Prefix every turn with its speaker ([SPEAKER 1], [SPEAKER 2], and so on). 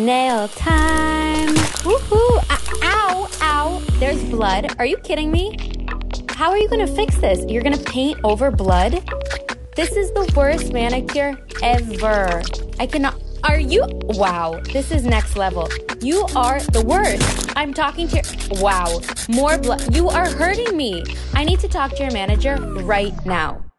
[SPEAKER 1] Nail time! Woohoo! Ow! Ow! There's blood. Are you kidding me? How are you gonna fix this? You're gonna paint over blood? This is the worst manicure ever. I cannot. Are you? Wow, this is next level. You are the worst. I'm talking to. Wow, more blood. You are hurting me. I need to talk to your manager right now.